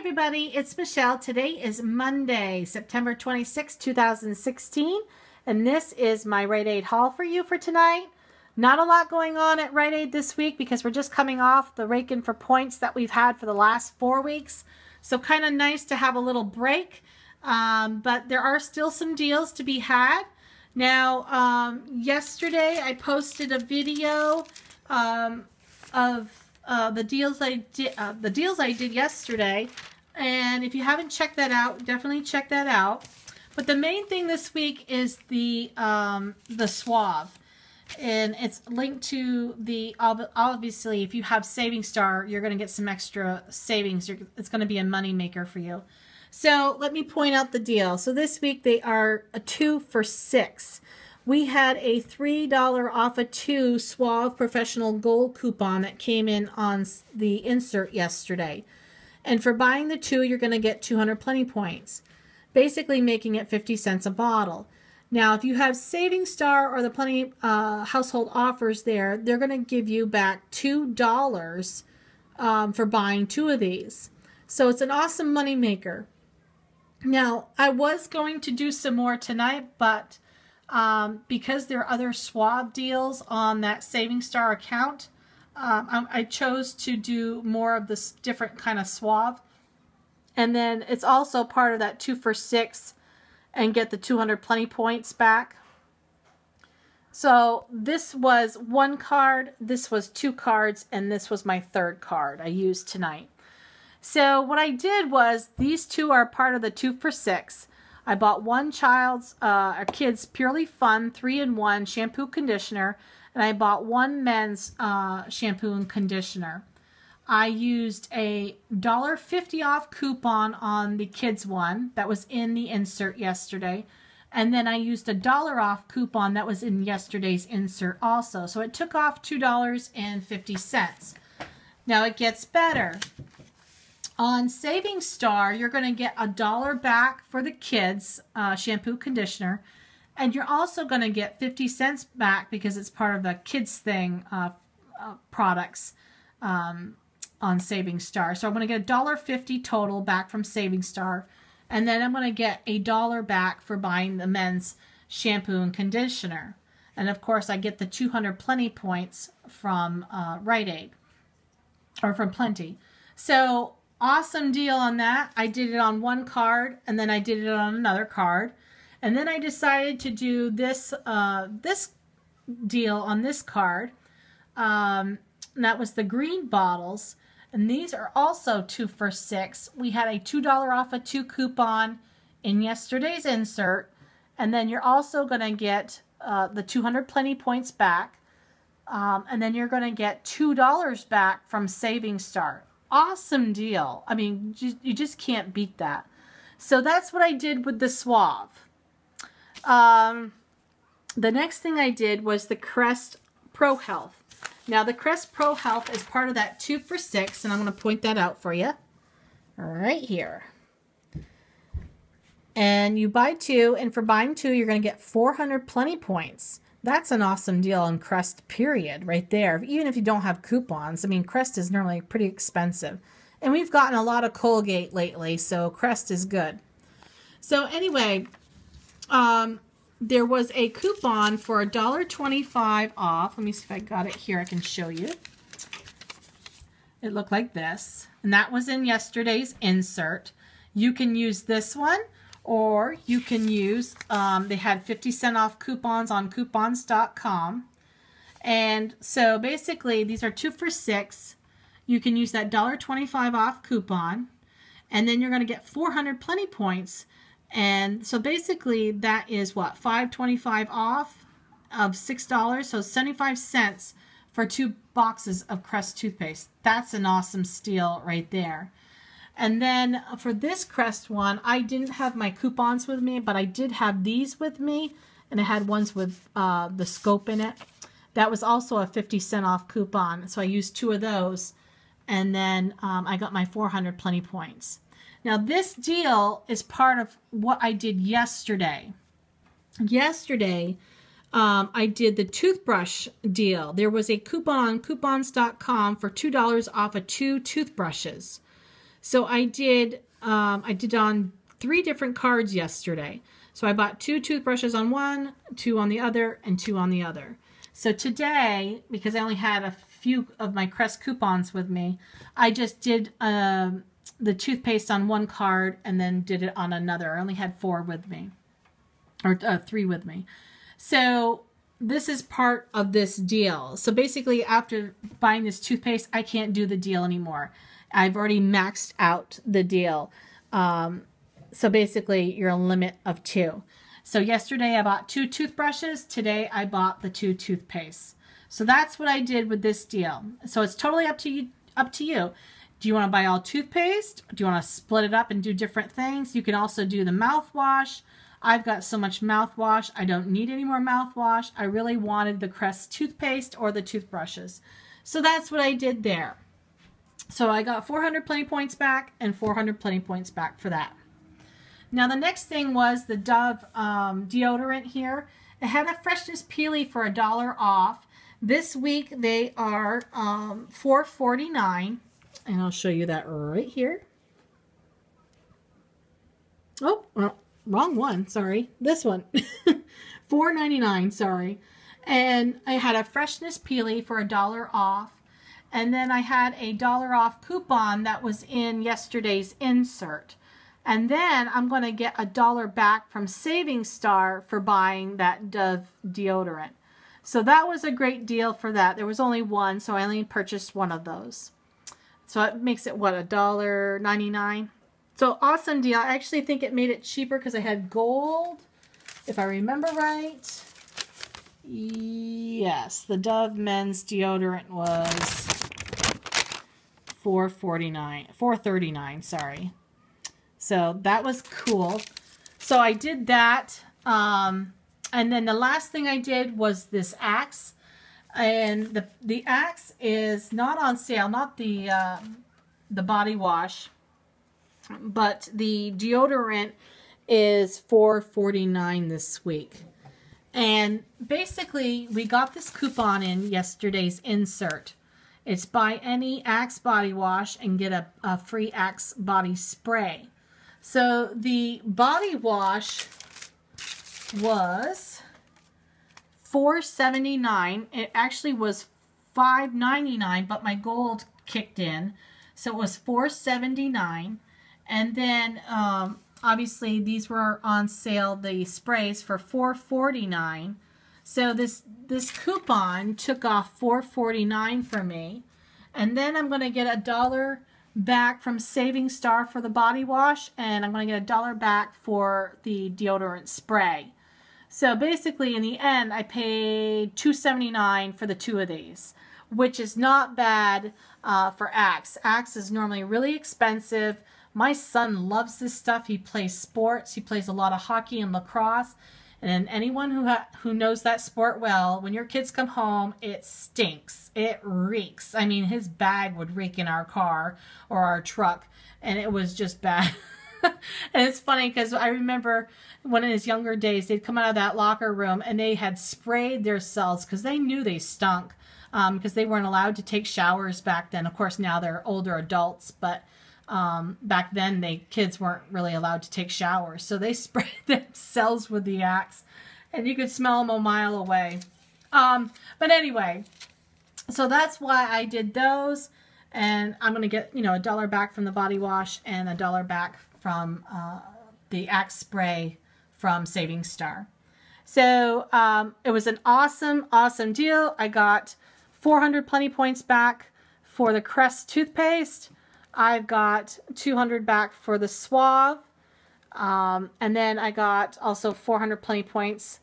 everybody, it's Michelle. Today is Monday, September 26, 2016, and this is my Rite Aid haul for you for tonight. Not a lot going on at Rite Aid this week because we're just coming off the raking for points that we've had for the last four weeks. So kind of nice to have a little break, um, but there are still some deals to be had. Now, um, yesterday I posted a video um, of uh, the deals I did uh, the deals I did yesterday, and if you haven't checked that out, definitely check that out. But the main thing this week is the um, the Suave, and it's linked to the obviously if you have Saving Star, you're going to get some extra savings. It's going to be a money maker for you. So let me point out the deal. So this week they are a two for six. We had a $3 off a two Suave Professional Gold coupon that came in on the insert yesterday. And for buying the two, you're going to get 200 Plenti points, basically making it 50 cents a bottle. Now, if you have Saving Star or the Plenti uh, household offers there, they're going to give you back $2 um, for buying two of these. So it's an awesome money maker. Now, I was going to do some more tonight, but um, because there are other Suave deals on that Saving Star account, um, I, chose to do more of this different kind of Suave. And then it's also part of that two for six and get the 200 Plenti points back. So this was one card, this was two cards, and this was my third card I used tonight. So what I did was these two are part of the two for six. I bought one child's, uh, a kid's Purely Fun 3-in-1 shampoo conditioner, and I bought one men's uh, shampoo and conditioner. I used a $1.50 off coupon on the kids one that was in the insert yesterday. And then I used a dollar off coupon that was in yesterday's insert also. So it took off $2.50. Now it gets better. On Saving Star, you're going to get a dollar back for the kids uh, shampoo conditioner. And you're also going to get 50 cents back because it's part of the kids thing uh, uh, products um, on Saving Star. So I'm going to get a dollar fifty total back from Saving Star. And then I'm going to get a dollar back for buying the men's shampoo and conditioner. And of course, I get the 200 Plenti points from uh, Rite Aid or from Plenti. So awesome deal on that. I did it on one card and then I did it on another card. And then I decided to do this uh, this deal on this card. Um, that was the green bottles. And these are also two for six. We had a $2 off a two coupon in yesterday's insert. And then you're also going to get uh, the 200 Plenti points back. Um, and then you're going to get $2 back from Saving Star awesome deal. I mean, you just can't beat that. So that's what I did with the Suave. Um, the next thing I did was the Crest Pro Health. Now, the Crest Pro Health is part of that 2 for 6, and I'm going to point that out for you. Right here. And you buy two, and for buying two, you're going to get 400 Plenti points. That's an awesome deal on Crest, period, right there. Even if you don't have coupons. I mean, Crest is normally pretty expensive. And we've gotten a lot of Colgate lately, so Crest is good. So anyway, um, there was a coupon for $1.25 off. Let me see if I got it here. I can show you. It looked like this. And that was in yesterday's insert. You can use this one or you can use, um, they had 50 cent off coupons on coupons.com. And so basically, these are two for six. You can use that $1.25 off coupon, and then you're going to get 400 Plenti points. And so basically, that is what, 525 off of $6, so 75 cents for two boxes of Crest toothpaste. That's an awesome steal right there. And then for this Crest one, I didn't have my coupons with me, but I did have these with me. And I had ones with uh, the scope in it. That was also a 50 cent off coupon. So I used two of those. And then um, I got my 400 Plenti points. Now this deal is part of what I did yesterday. Yesterday, um, I did the toothbrush deal. There was a coupon on coupons.com for $2 off of two toothbrushes. So I did um, I did on three different cards yesterday. So I bought two toothbrushes on one, two on the other, and two on the other. So today, because I only had a few of my Crest coupons with me, I just did um, the toothpaste on one card and then did it on another. I only had four with me, or uh, three with me. So this is part of this deal. So basically, after buying this toothpaste, I can't do the deal anymore. I've already maxed out the deal. Um, so basically, you're a limit of two. So yesterday I bought two toothbrushes. Today I bought the two toothpastes. So that's what I did with this deal. So it's totally up to you. Up to you. Do you want to buy all toothpaste? Do you want to split it up and do different things? You can also do the mouthwash. I've got so much mouthwash. I don't need any more mouthwash. I really wanted the Crest toothpaste or the toothbrushes. So that's what I did there. So I got 400 Plenti points back and 400 Plenti points back for that. Now the next thing was the Dove um, deodorant here. It had a freshness peely for a dollar off. This week they are um, $4.49 and I'll show you that right here. Oh, well, wrong one. Sorry. This one. $4.99. Sorry. And I had a freshness peely for a dollar off. And then I had a dollar off coupon that was in yesterday's insert. And then I'm going to get a dollar back from Saving Star for buying that Dove deodorant. So that was a great deal for that. There was only one, so I only purchased one of those. So it makes it, what, a dollar ninety-nine? So awesome deal. I actually think it made it cheaper because I had gold, if I remember right. Yes, the Dove men's deodorant was 449 439 sorry so that was cool. So I did that. Um, and then the last thing I did was this axe. And the, the axe is not on sale, not the, uh, the body wash, but the deodorant is $4.49 this week. And basically, we got this coupon in yesterday's insert. It's buy any Axe body wash and get a, a free Axe body spray. So the body wash was $4.79. It actually was $5.99, but my gold kicked in. So it was $4.79. And then um, obviously these were on sale, the sprays for $4.49. So this this coupon took off $4.49 for me. And then I'm going to get a dollar back from Saving Star for the body wash, and I'm going to get a dollar back for the deodorant spray. So basically, in the end, I paid $2.79 for the two of these, which is not bad uh, for Axe. Axe is normally really expensive. My son loves this stuff. He plays sports. He plays a lot of hockey and lacrosse. And anyone who who knows that sport well, when your kids come home, it stinks. It reeks. I mean, his bag would reek in our car or our truck, and it was just bad. and it's funny because I remember when in his younger days, they'd come out of that locker room and they had sprayed their cells because they knew they stunk because um, they weren't allowed to take showers back then. Of course, now they're older adults, but um, back then, they kids weren't really allowed to take showers, so they sprayed themselves with the axe, and you could smell them a mile away. Um, but anyway, so that's why I did those, and I'm gonna get you know a dollar back from the body wash and a dollar back from uh, the axe spray from Saving Star. So um, it was an awesome, awesome deal. I got 400 Plenti points back for the Crest toothpaste. I've got 200 back for the Suave. Um, and then I got also 400 Plenti points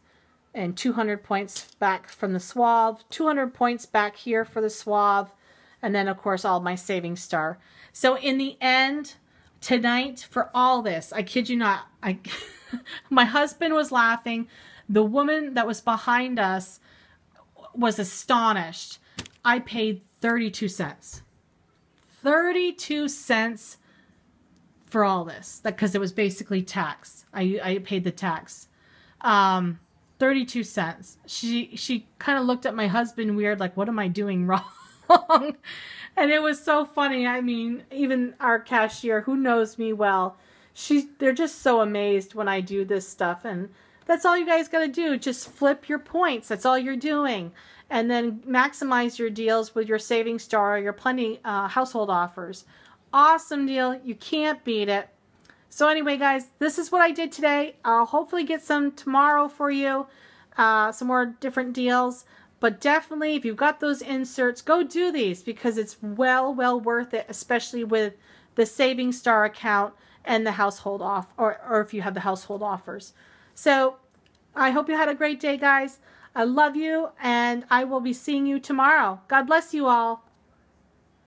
and 200 points back from the Suave. 200 points back here for the Suave. And then, of course, all my saving star. So in the end, tonight, for all this, I kid you not, I my husband was laughing. The woman that was behind us was astonished. I paid 32 cents. 32 cents for all this because it was basically tax. I, I paid the tax. Um, 32 cents. She she kind of looked at my husband weird like what am I doing wrong? And it was so funny. I mean, even our cashier, who knows me well, she they're just so amazed when I do this stuff. And that's all you guys got to do. Just flip your points. That's all you're doing. And then maximize your deals with your saving star or your Plenti uh, household offers. Awesome deal. You can't beat it. So anyway, guys, this is what I did today. I'll hopefully get some tomorrow for you, uh, some more different deals. But definitely, if you've got those inserts, go do these because it's well, well worth it, especially with the Saving Star account and the household off, or, or if you have the household offers. So I hope you had a great day, guys. I love you, and I will be seeing you tomorrow. God bless you all.